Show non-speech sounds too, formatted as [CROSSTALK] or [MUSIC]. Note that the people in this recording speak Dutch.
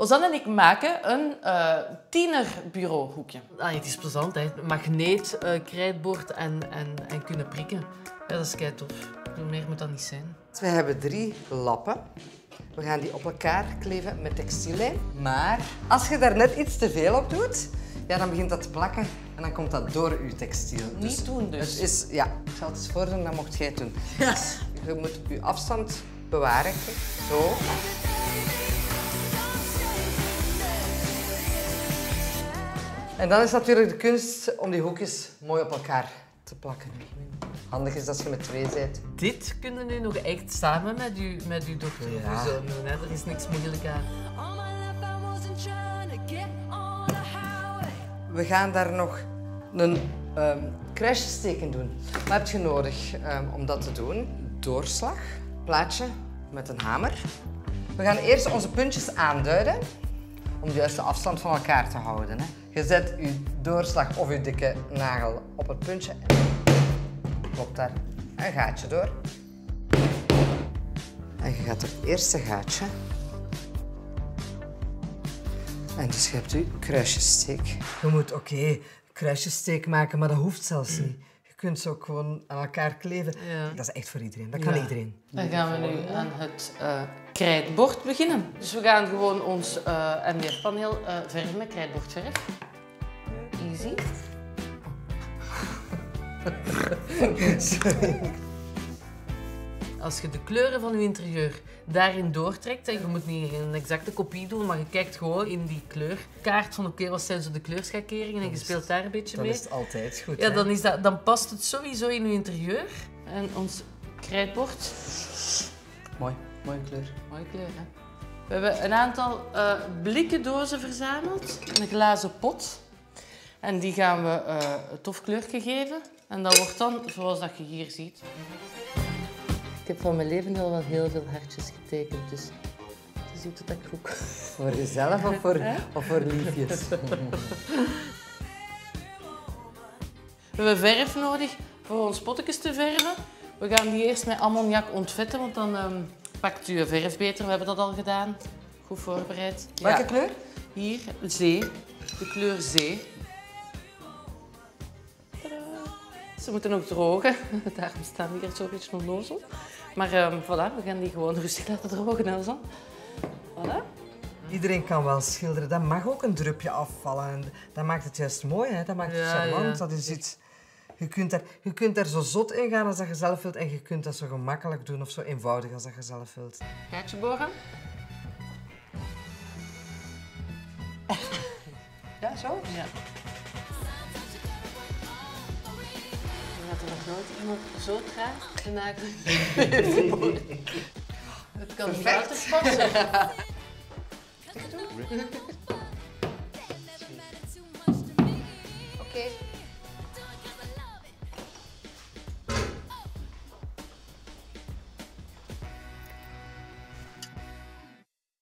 Ozan en ik maken een uh, tienerbureauhoekje. Ah, het is plezant, hè. Magneet, uh, krijtbord en, en, en kunnen prikken. Ja, dat is kei tof. Meer moet dat niet zijn. We hebben drie lappen. We gaan die op elkaar kleven met textiellijn. Maar als je daar net iets te veel op doet, ja, dan begint dat te plakken en dan komt dat door je textiel. Niet doen dus. Het is, ja, ik zal het eens voordoen, dan mocht jij het doen. Yes. Je moet je afstand bewaren. Zo. En dan is natuurlijk de kunst om die hoekjes mooi op elkaar te plakken. Handig is als je met twee bent. Dit kunnen nu nog echt samen met je, met uw dochter ja. of zo doen. Hè? Er is niks moeilijk aan. We gaan daar nog een um, crashsteken doen. Wat heb je nodig um, om dat te doen? Doorslag, plaatje met een hamer. We gaan eerst onze puntjes aanduiden om de juiste afstand van elkaar te houden. Hè. Je zet je doorslag of je dikke nagel op het puntje en klopt daar een gaatje door. En je gaat op het eerste gaatje. En dus je hebt je kruisjessteek. Je moet oké okay, kruisjessteek maken, maar dat hoeft zelfs niet. Je kunt ze ook gewoon aan elkaar kleven. Ja. Dat is echt voor iedereen. Dat kan iedereen. Dan gaan we nu aan het uh, krijtbord beginnen. Dus we gaan gewoon ons uh, MDF-paneel uh, verven met krijtbordverf. Easy. Sorry. [LAUGHS] Als je de kleuren van je interieur daarin doortrekt, en je moet niet een exacte kopie doen, maar je kijkt gewoon in die kleurkaart van oké, wat zijn zo de kleurschakeringen en je speelt daar een beetje dan mee. Dan is het altijd goed. Ja, dan, is dat, dan past het sowieso in je interieur. En ons krijtbord. Mooi, mooie kleur. Mooie kleur, hè? We hebben een aantal uh, blikken dozen verzameld, een glazen pot. En die gaan we uh, een tof kleurtje geven. En dat wordt dan zoals dat je hier ziet. Ik heb van mijn leven al wel heel veel hartjes getekend, dus je ziet dat ik goed. [LAUGHS] Voor jezelf of voor, of voor liefjes? [LAUGHS] We hebben verf nodig voor ons potjes te verven. We gaan die eerst met ammoniak ontvetten, want dan um, pakt u verf beter. We hebben dat al gedaan. Goed voorbereid. Welke ja. kleur? Hier, zee. De kleur zee. Ze moeten nog drogen. [LAUGHS] Daarom staan die hier zo'n beetje onnozel. Maar um, voilà, we gaan die gewoon rustig laten drogen en zo. Voilà. Iedereen kan wel schilderen. Dat mag ook een drupje afvallen. Dat maakt het juist mooi, hè? dat maakt het charmant. Ja. Dat is iets... Je kunt, er, je kunt er zo zot in gaan als dat je zelf wilt en je kunt dat zo gemakkelijk doen of zo eenvoudig als dat je zelf wilt. Gaatje boren. Ja, zo? Ja. nog nooit iemand zo traag nagel [LAUGHS] Het kan niet altijd passen. [LAUGHS] Oké. Okay.